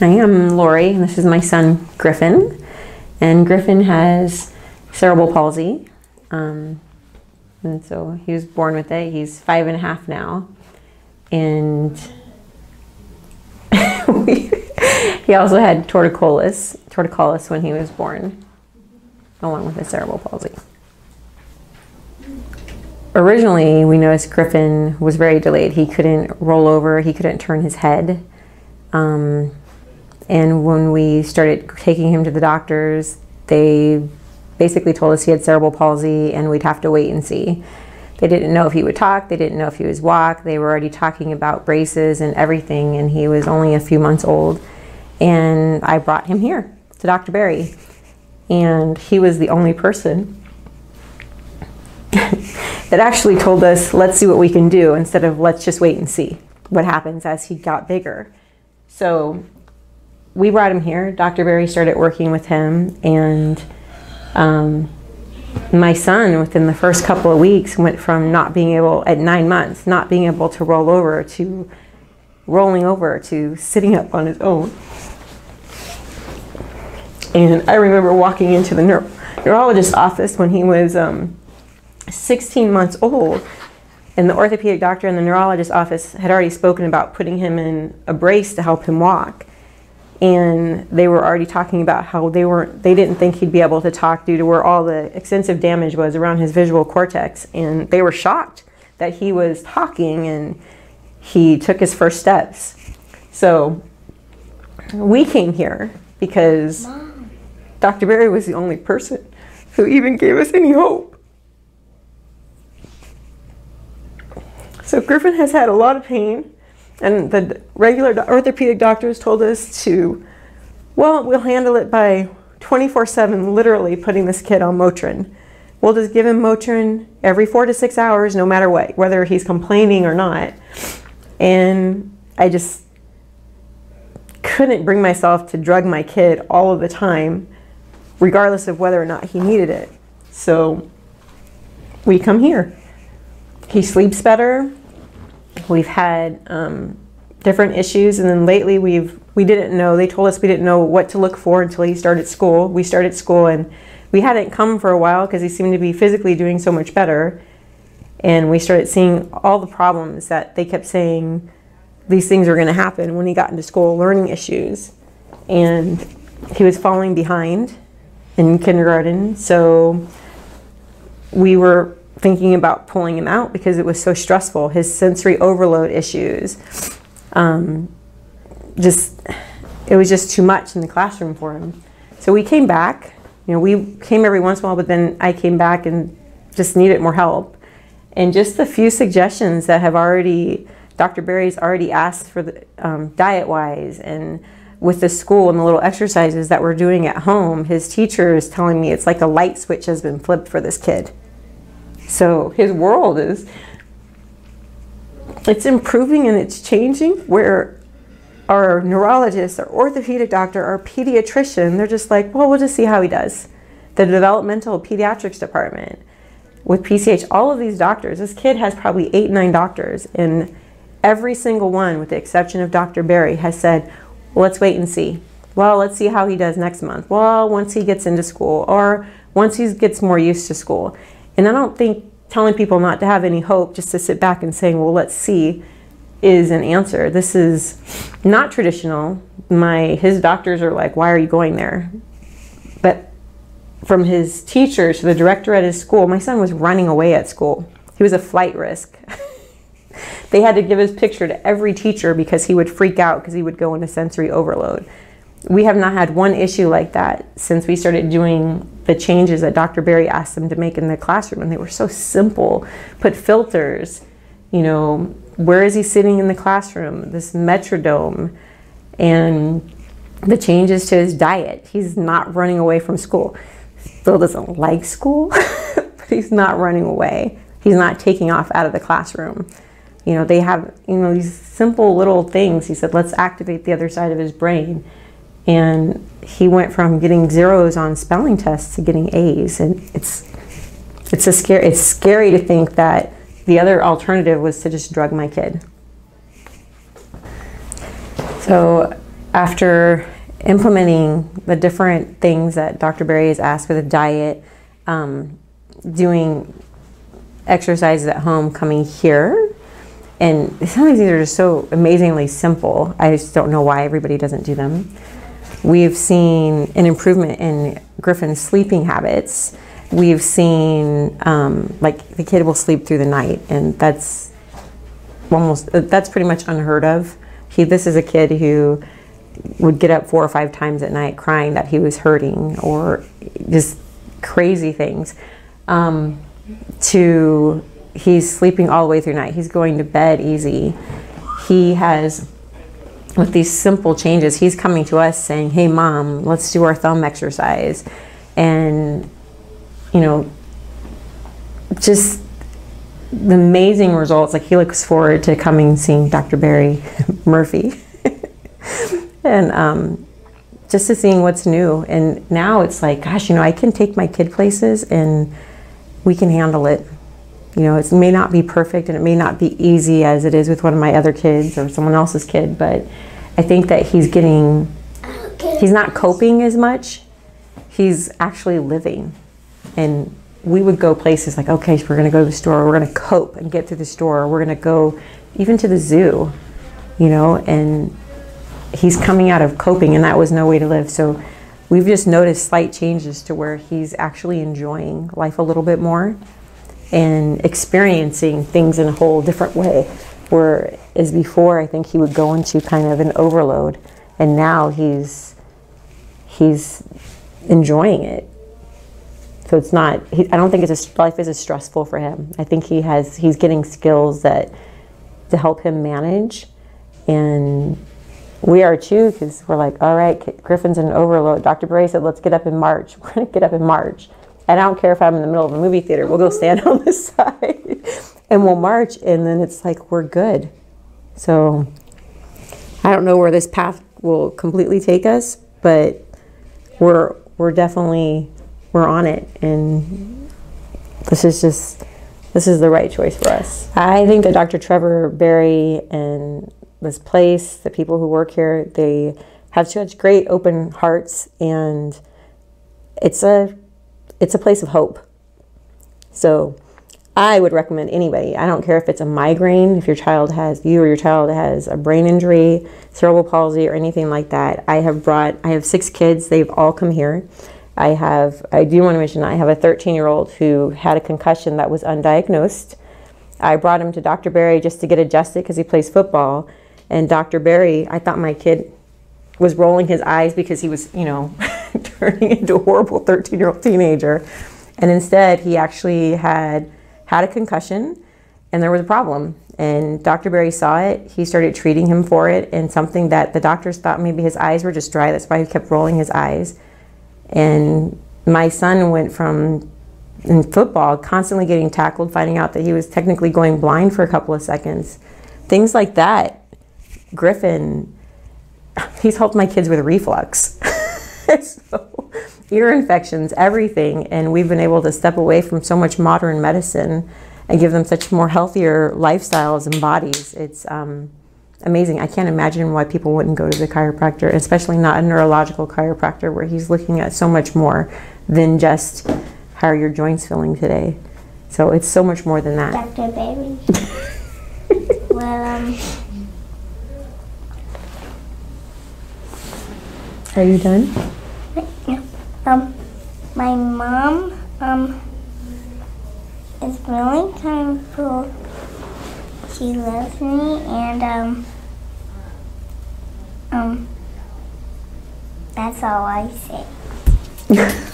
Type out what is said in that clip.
Hi, I'm Lori, and this is my son Griffin. And Griffin has cerebral palsy. Um, and so he was born with it. He's five and a half now. And he also had torticollis, torticollis when he was born, along with the cerebral palsy. Originally, we noticed Griffin was very delayed. He couldn't roll over, he couldn't turn his head. Um, and when we started taking him to the doctors, they basically told us he had cerebral palsy and we'd have to wait and see. They didn't know if he would talk, they didn't know if he was walk. They were already talking about braces and everything, and he was only a few months old. And I brought him here to Dr. Berry. And he was the only person that actually told us, let's see what we can do instead of let's just wait and see what happens as he got bigger. So we brought him here. Dr. Berry started working with him, and um, my son, within the first couple of weeks, went from not being able, at nine months, not being able to roll over to rolling over to sitting up on his own. And I remember walking into the neuro- neurologist's office when he was um, 16 months old. And the orthopedic doctor in the neurologist's office had already spoken about putting him in a brace to help him walk. And they were already talking about how they weren't, they didn't think he'd be able to talk due to where all the extensive damage was around his visual cortex. And they were shocked that he was talking and he took his first steps. So we came here because Mom. Dr. Berry was the only person who even gave us any hope. So Griffin has had a lot of pain, and the regular orthopedic doctors told us to, well, we'll handle it by 24 7, literally putting this kid on Motrin. We'll just give him Motrin every four to six hours, no matter what, whether he's complaining or not. And I just couldn't bring myself to drug my kid all of the time, regardless of whether or not he needed it. So we come here. He sleeps better. We've had um, different issues, and then lately we've we didn't know. They told us we didn't know what to look for until he started school. We started school, and we hadn't come for a while because he seemed to be physically doing so much better. And we started seeing all the problems that they kept saying these things were going to happen when he got into school, learning issues, and he was falling behind in kindergarten. So we were thinking about pulling him out because it was so stressful. His sensory overload issues, um, just it was just too much in the classroom for him. So we came back. You know, we came every once in a while, but then I came back and just needed more help. And just the few suggestions that have already, Dr. Berry's already asked for the um, diet-wise and with the school and the little exercises that we're doing at home, his teacher is telling me it's like a light switch has been flipped for this kid. So his world is it's improving and it's changing where our neurologist, our orthopedic doctor, our pediatrician, they're just like, well, we'll just see how he does. The developmental pediatrics department with PCH, all of these doctors, this kid has probably eight, nine doctors, and every single one, with the exception of Dr. Berry, has said, let's wait and see. Well, let's see how he does next month. Well, once he gets into school, or once he gets more used to school. And I don't think telling people not to have any hope, just to sit back and saying, well, let's see, is an answer. This is not traditional. My his doctors are like, why are you going there? But from his teacher to the director at his school, my son was running away at school. He was a flight risk. they had to give his picture to every teacher because he would freak out because he would go into sensory overload we have not had one issue like that since we started doing the changes that Dr. Berry asked them to make in the classroom, and they were so simple. Put filters, you know, where is he sitting in the classroom? This metronome, and the changes to his diet. He's not running away from school. Still doesn't like school, but he's not running away. He's not taking off out of the classroom. You know, they have, you know, these simple little things. He said, let's activate the other side of his brain and he went from getting zeros on spelling tests to getting A's, and it's it's a scary it's scary to think that the other alternative was to just drug my kid. So after implementing the different things that Dr. Berry has asked for the diet, um, doing exercises at home, coming here, and some of these are just so amazingly simple. I just don't know why everybody doesn't do them. We've seen an improvement in Griffin's sleeping habits. We've seen um, like the kid will sleep through the night, and that's almost that's pretty much unheard of. He this is a kid who would get up four or five times at night crying that he was hurting or just crazy things. Um, to he's sleeping all the way through night. He's going to bed easy. He has with these simple changes, he's coming to us saying, Hey, mom, let's do our thumb exercise. And, you know, just the amazing results. Like, he looks forward to coming and seeing Dr. Berry Murphy. and um, just to seeing what's new. And now it's like, gosh, you know, I can take my kid places and we can handle it. You know, it may not be perfect and it may not be easy as it is with one of my other kids or someone else's kid, but I think that he's getting, he's not coping as much. He's actually living. And we would go places like, okay, so we're going to go to the store, we're going to cope and get to the store, we're going to go even to the zoo, you know, and he's coming out of coping, and that was no way to live. So we've just noticed slight changes to where he's actually enjoying life a little bit more and experiencing things in a whole different way. Whereas before, I think he would go into kind of an overload, and now he's he's enjoying it. So it's not. He, I don't think it's a, life is as stressful for him. I think he has he's getting skills that to help him manage, and we are too because we're like, all right, Griffin's in overload. Dr. Bray said, let's get up in March. We're gonna get up in March. And I don't care if I'm in the middle of a movie theater. We'll go stand on the side and we'll march, and then it's like we're good. So I don't know where this path will completely take us, but we're we're definitely we're on it, and this is just this is the right choice for us. I think that Dr. Trevor Berry and this place, the people who work here, they have such great open hearts, and it's a it's a place of hope. So I would recommend anybody. I don't care if it's a migraine, if your child has, you or your child has a brain injury, cerebral palsy, or anything like that. I have brought, I have six kids. They've all come here. I have, I do want to mention, I have a 13 year old who had a concussion that was undiagnosed. I brought him to Dr. Berry just to get adjusted because he plays football. And Dr. Berry, I thought my kid was rolling his eyes because he was, you know, turning into a horrible 13 year old teenager. And instead, he actually had had a concussion and there was a problem. And Dr. Berry saw it. He started treating him for it and something that the doctors thought maybe his eyes were just dry. That's why he kept rolling his eyes. And my son went from in football constantly getting tackled, finding out that he was technically going blind for a couple of seconds. Things like that. Griffin, he's helped my kids with reflux. so ear infections, everything. And we've been able to step away from so much modern medicine and give them such more healthier lifestyles and bodies. It's um, amazing. I can't imagine why people wouldn't go to the chiropractor, especially not a neurological chiropractor where he's looking at so much more than just how are your joints feeling today. So it's so much more than that. Dr. Baby. well, um, Are you done? My mom, um, is really thankful. She loves me, and um, um, that's all I say.